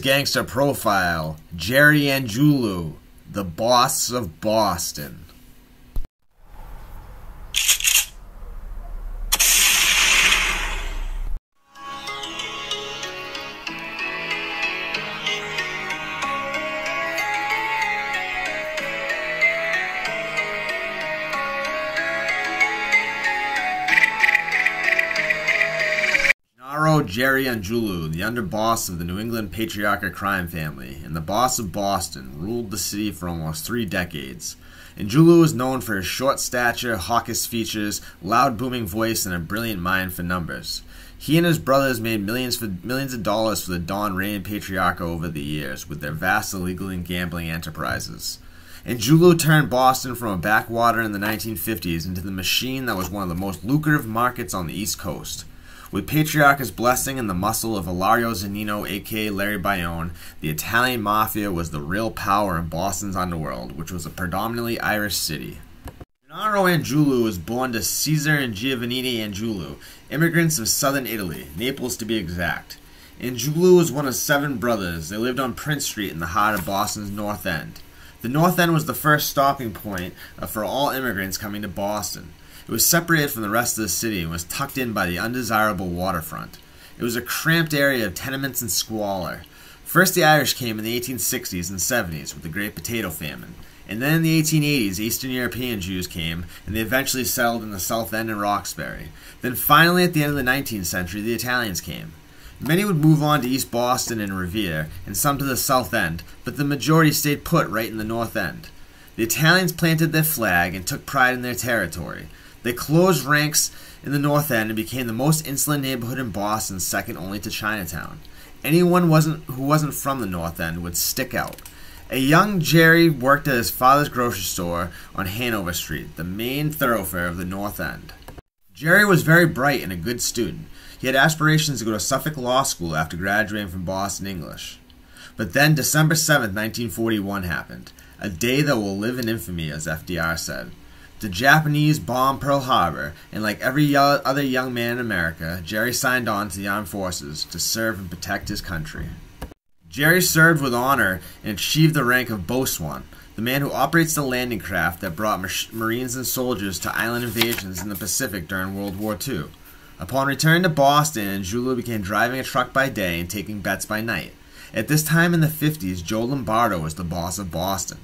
Gangster profile Jerry Angiulo, the boss of Boston. Gennaro Jerry Angiulo, the underboss of the New England Patriarca crime family and the boss of Boston, ruled the city for almost three decades. Angiulo is known for his short stature, hawkish features, loud booming voice, and a brilliant mind for numbers. He and his brothers made millions for millions of dollars for the Don Rain Patriarca over the years with their vast illegal and gambling enterprises. Angiulo turned Boston from a backwater in the 1950s into the machine that was one of the most lucrative markets on the East Coast. With Patriarca's blessing and the muscle of Ilario Zannino, aka Larry Baione, the Italian Mafia was the real power in Boston's underworld, which was a predominantly Irish city. Gennaro Angiulo was born to Caesar and Giovannina Angiulo, immigrants of southern Italy, Naples to be exact. Angiulo was one of seven brothers. They lived on Prince Street in the heart of Boston's North End. The North End was the first stopping point for all immigrants coming to Boston. It was separated from the rest of the city and was tucked in by the undesirable waterfront. It was a cramped area of tenements and squalor. First, the Irish came in the 1860s and 70s with the Great Potato Famine. And then in the 1880s, Eastern European Jews came, and they eventually settled in the South End and Roxbury. Then finally, at the end of the 19th century, the Italians came. Many would move on to East Boston and Revere, and some to the South End, but the majority stayed put right in the North End. The Italians planted their flag and took pride in their territory. They closed ranks in the North End and became the most insular neighborhood in Boston, second only to Chinatown. Anyone wasn't who wasn't from the North End would stick out. A young Jerry worked at his father's grocery store on Hanover Street, the main thoroughfare of the North End. Jerry was very bright and a good student. He had aspirations to go to Suffolk Law School after graduating from Boston English. But then December 7, 1941 happened, a day that will live in infamy, as FDR said. The Japanese bombed Pearl Harbor, and like every other young man in America, Jerry signed on to the armed forces to serve and protect his country. Jerry served with honor and achieved the rank of boatswain, the man who operates the landing craft that brought Marines and soldiers to island invasions in the Pacific during World War II. Upon return to Boston, Angiulo began driving a truck by day and taking bets by night. At this time in the 50s, Joe Lombardo was the boss of Boston.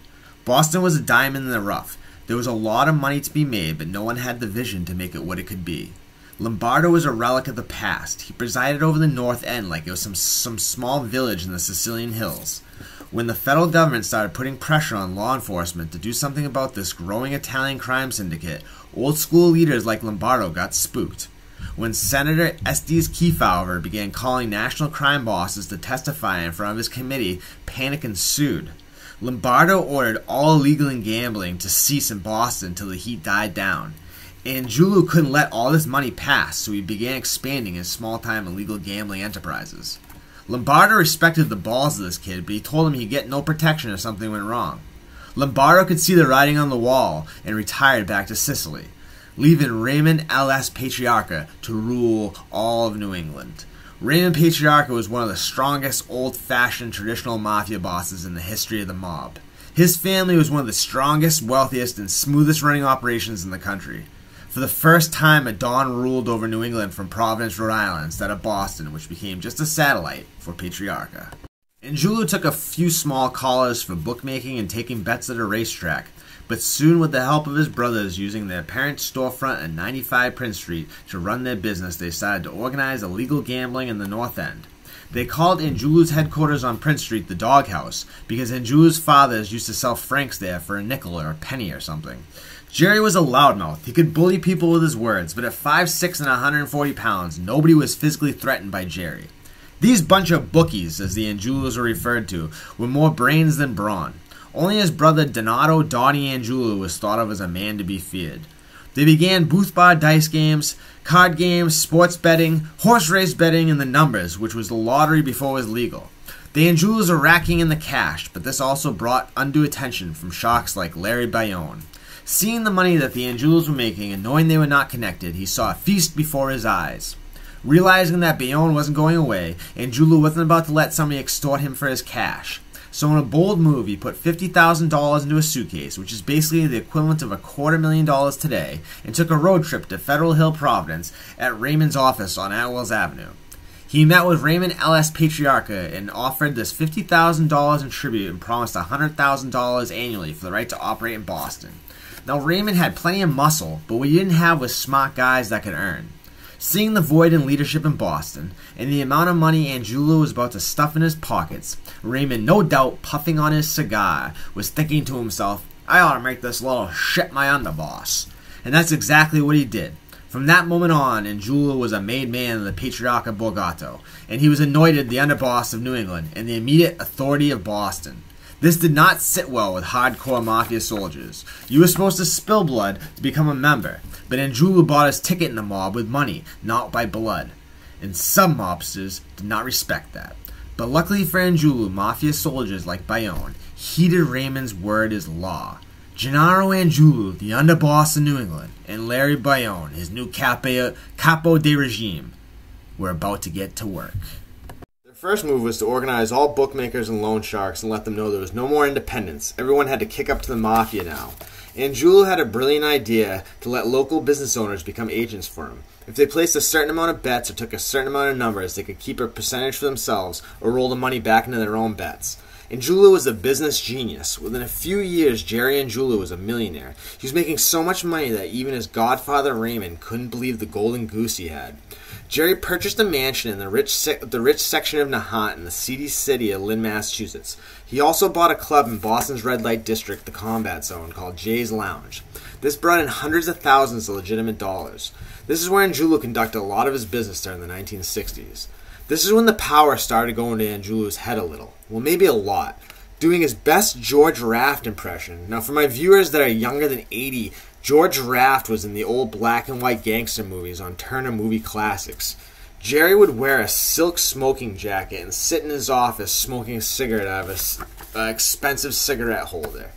Boston was a diamond in the rough. There was a lot of money to be made, but no one had the vision to make it what it could be. Lombardo was a relic of the past. He presided over the North End like it was some, some small village in the Sicilian hills. When the federal government started putting pressure on law enforcement to do something about this growing Italian crime syndicate, old school leaders like Lombardo got spooked. When Senator Estes Kefauver began calling national crime bosses to testify in front of his committee, panic ensued. Lombardo ordered all illegal and gambling to cease in Boston until the heat died down. Angiulo couldn't let all this money pass, so he began expanding his small time illegal gambling enterprises. Lombardo respected the balls of this kid, but he told him he'd get no protection if something went wrong. Lombardo could see the writing on the wall and retired back to Sicily, leaving Raymond L.S. Patriarca to rule all of New England. Raymond Patriarca was one of the strongest old fashioned traditional mafia bosses in the history of the mob. His family was one of the strongest, wealthiest, and smoothest running operations in the country. For the first time, a Don ruled over New England from Providence, Rhode Island, instead of Boston, which became just a satellite for Patriarca. Angiulo took a few small collars for bookmaking and taking bets at a racetrack, but soon, with the help of his brothers using their parents' storefront at 95 Prince Street to run their business, they decided to organize illegal gambling in the North End. They called Angiulo's headquarters on Prince Street the Doghouse because Angiulo's fathers used to sell francs there for a nickel or a penny or something. Jerry was a loudmouth. He could bully people with his words, but at 5'6 and 140 pounds, nobody was physically threatened by Jerry. These bunch of bookies, as the Angiulos were referred to, were more brains than brawn. Only his brother Donato Donnie Angiulo was thought of as a man to be feared. They began booth bar dice games, card games, sports betting, horse race betting, and the numbers, which was the lottery before it was legal. The Angiulos are racking in the cash, but this also brought undue attention from sharks like Larry Baione. Seeing the money that the Angiulos were making and knowing they were not connected, he saw a feast before his eyes. Realizing that Baione wasn't going away, Angiulo wasn't about to let somebody extort him for his cash. So, in a bold move, he put $50,000 into a suitcase, which is basically the equivalent of a quarter million dollars today, and took a road trip to Federal Hill, Providence, at Raymond's office on Atwells Avenue. He met with Raymond L.S. Patriarca and offered this $50,000 in tribute and promised $100,000 annually for the right to operate in Boston. Now, Raymond had plenty of muscle, but what he didn't have was smart guys that could earn. Seeing the void in leadership in Boston and the amount of money Angiulo was about to stuff in his pockets, Raymond, no doubt puffing on his cigar, was thinking to himself, I ought to make this little shit my underboss. And that's exactly what he did. From that moment on, Angiulo was a made man of the Patriarca Borgata, and he was anointed the underboss of New England and the immediate authority of Boston. This did not sit well with hardcore mafia soldiers. You were supposed to spill blood to become a member, but Angiulo bought his ticket in the mob with money, not by blood. And some mobsters did not respect that. But luckily for Angiulo, mafia soldiers like Baione heeded Raymond's word as law. Gennaro Angiulo, the underboss in New England, and Larry Baione, his new capo de regime, were about to get to work first move was to organize all bookmakers and loan sharks and let them know there was no more independence. Everyone had to kick up to the mafia now. Angiulo had a brilliant idea to let local business owners become agents for him. If they placed a certain amount of bets or took a certain amount of numbers, they could keep a percentage for themselves or roll the money back into their own bets. Angiulo was a business genius. Within a few years, Jerry Angiulo was a millionaire. He was making so much money that even his godfather Raymond couldn't believe the golden goose he had. Jerry purchased a mansion in the rich, se- the rich section of Nahant in the seedy city of Lynn, Massachusetts. He also bought a club in Boston's red light district, the Combat Zone, called Jay's Lounge. This brought in hundreds of thousands of legitimate dollars. This is where Angiulo conducted a lot of his business during the 1960s. This is when the power started going to Angiulo's head a little. Well, maybe a lot. Doing his best George Raft impression. Now, for my viewers that are younger than 80, George Raft was in the old black and white gangster movies on Turner Movie Classics. Jerry would wear a silk smoking jacket and sit in his office smoking a cigarette out of an expensive cigarette holder.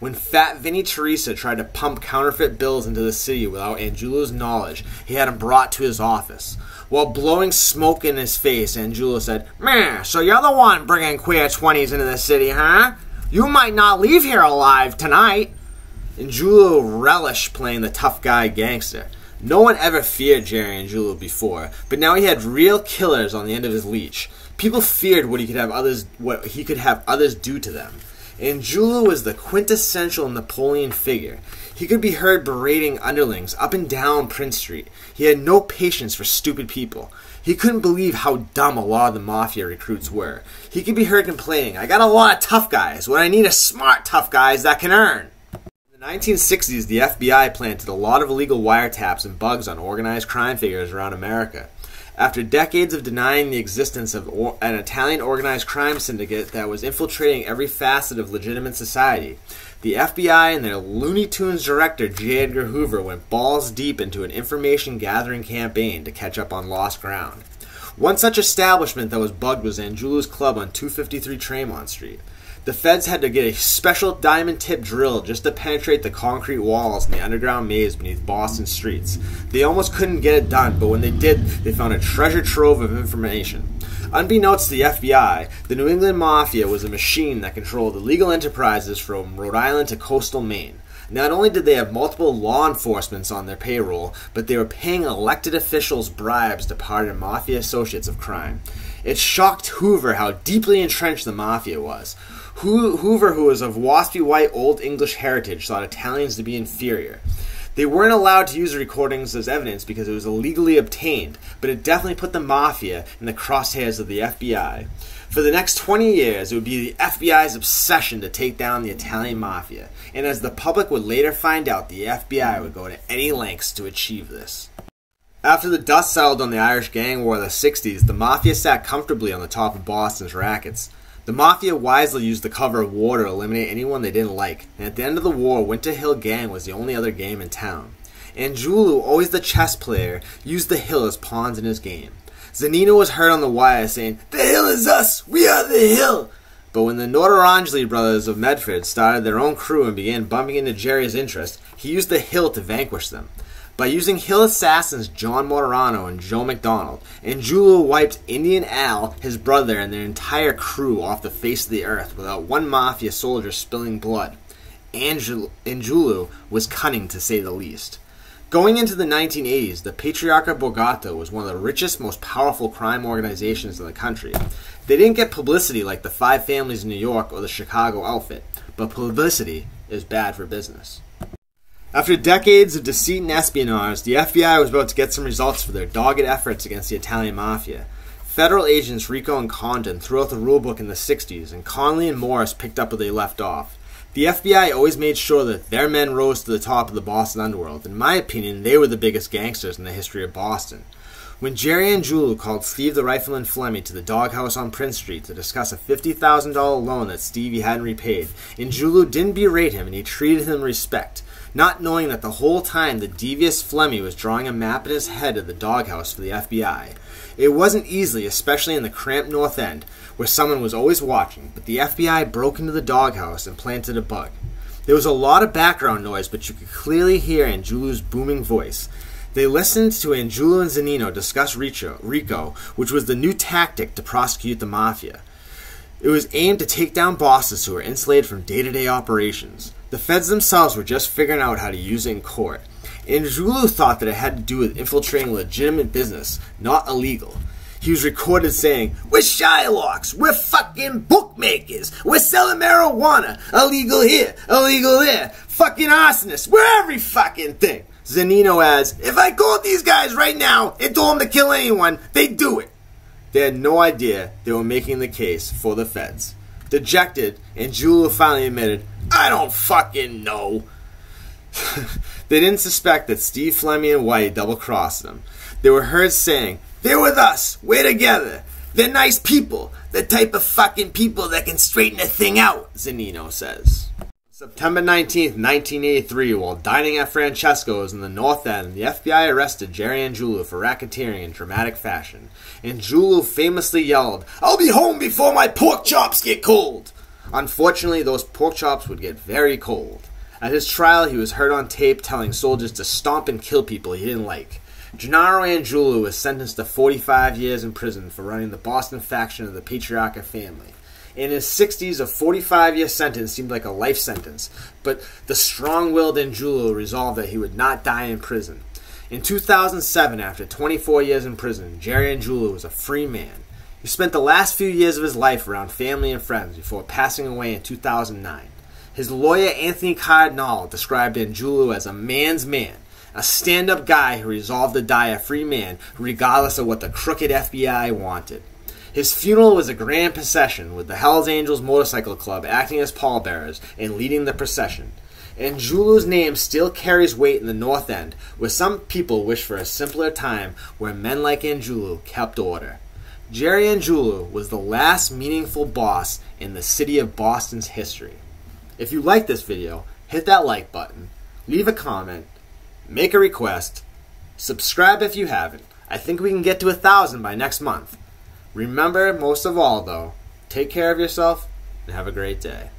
When Fat Vinnie Teresa tried to pump counterfeit bills into the city without Angiulo's knowledge, he had him brought to his office. While blowing smoke in his face, Angiulo said, Man, so you're the one bringing queer 20s into the city, huh? You might not leave here alive tonight and Angiulo relished playing the tough guy gangster. No one ever feared Jerry Angiulo before, but now he had real killers on the end of his leash. People feared what he could have others what he could have others do to them. Angiulo was the quintessential Napoleon figure. He could be heard berating underlings up and down Prince Street. He had no patience for stupid people. He couldn't believe how dumb a lot of the mafia recruits were. He could be heard complaining, I got a lot of tough guys. What I need are smart tough guys that can earn. In the 1960s, the FBI planted a lot of illegal wiretaps and bugs on organized crime figures around America. After decades of denying the existence of an Italian organized crime syndicate that was infiltrating every facet of legitimate society, the FBI and their Looney Tunes director J. Edgar Hoover went balls deep into an information gathering campaign to catch up on lost ground. One such establishment that was bugged was Angiulo's Club on 253 Tremont Street. The feds had to get a special diamond tip drill just to penetrate the concrete walls in the underground maze beneath Boston streets. They almost couldn't get it done, but when they did, they found a treasure trove of information. Unbeknownst to the FBI, the New England Mafia was a machine that controlled illegal enterprises from Rhode Island to coastal Maine. Not only did they have multiple law enforcements on their payroll, but they were paying elected officials bribes to pardon mafia associates of crime. It shocked Hoover how deeply entrenched the mafia was. Hoover, who was of waspy white Old English heritage, thought Italians to be inferior. They weren't allowed to use the recordings as evidence because it was illegally obtained, but it definitely put the mafia in the crosshairs of the FBI. For the next 20 years, it would be the FBI's obsession to take down the Italian mafia, and as the public would later find out, the FBI would go to any lengths to achieve this. After the dust settled on the Irish gang war of the 60s, the mafia sat comfortably on the top of Boston's rackets. The Mafia wisely used the cover of war to eliminate anyone they didn't like, and at the end of the war, Winter Hill Gang was the only other game in town. Angiulo, always the chess player, used the hill as pawns in his game. Zannino was heard on the wire saying, The hill is us! We are the hill! But when the Notarangeli brothers of Medford started their own crew and began bumping into Jerry's interest, he used the hill to vanquish them. By using Hill assassins John Martorano and Joe McDonald, Angiulo wiped Indian Al, his brother, and their entire crew off the face of the earth without one mafia soldier spilling blood. Angiulo was cunning to say the least. Going into the 1980s, the Patriarca Borgata was one of the richest, most powerful crime organizations in the country. They didn't get publicity like the Five Families in New York or the Chicago Outfit, but publicity is bad for business. After decades of deceit and espionage, the FBI was about to get some results for their dogged efforts against the Italian mafia. Federal agents Rico and Condon threw out the rulebook in the 60s, and Connolly and Morris picked up where they left off. The FBI always made sure that their men rose to the top of the Boston underworld. In my opinion, they were the biggest gangsters in the history of Boston. When Jerry Angiulo called Steve the Rifleman Flemmi to the doghouse on Prince Street to discuss a $50,000 loan that Stevie hadn't repaid, Angiulo didn't berate him and he treated him with respect, not knowing that the whole time the devious Flemmi was drawing a map in his head of the doghouse for the FBI. It wasn't easy, especially in the cramped North End, where someone was always watching, but the FBI broke into the doghouse and planted a bug. There was a lot of background noise, but you could clearly hear Angiulo's booming voice. They listened to Angiulo and Zannino discuss RICO, RICO, which was the new tactic to prosecute the mafia. It was aimed to take down bosses who were insulated from day to day operations. The feds themselves were just figuring out how to use it in court. Angiulo thought that it had to do with infiltrating legitimate business, not illegal he was recorded saying, We're Shylocks, we're fucking bookmakers, we're selling marijuana, illegal here, illegal there, fucking arsonists, we're every fucking thing. Zannino adds, If I called these guys right now and told them to kill anyone, they'd do it. They had no idea they were making the case for the feds. Dejected, Angiulo finally admitted, I don't fucking know. they didn't suspect that Steve Flemmi and White double crossed them. They were heard saying, they're with us. We're together. They're nice people. The type of fucking people that can straighten a thing out, Zannino says. September 19th, 1983, while dining at Francesco's in the North End, the FBI arrested Jerry and Angiulo for racketeering in dramatic fashion. And Angiulo famously yelled, I'll be home before my pork chops get cold! Unfortunately, those pork chops would get very cold. At his trial, he was heard on tape telling soldiers to stomp and kill people he didn't like. Gennaro Angiulo was sentenced to 45 years in prison for running the Boston faction of the Patriarca family. In his 60s, a 45 year sentence seemed like a life sentence, but the strong willed Angiulo resolved that he would not die in prison. In 2007, after 24 years in prison, Jerry Angiulo was a free man. He spent the last few years of his life around family and friends before passing away in 2009. His lawyer, Anthony Cardinale, described Angiulo as a man's man a stand up guy who resolved to die a free man, regardless of what the crooked FBI wanted. His funeral was a grand procession, with the Hells Angels Motorcycle Club acting as pallbearers and leading the procession. Angiulo's name still carries weight in the North End, where some people wish for a simpler time where men like Angiulo kept order. Jerry Angiulo was the last meaningful boss in the city of Boston's history. If you like this video, hit that like button, leave a comment, make a request, subscribe if you haven't. I think we can get to a thousand by next month. Remember, most of all, though, take care of yourself and have a great day.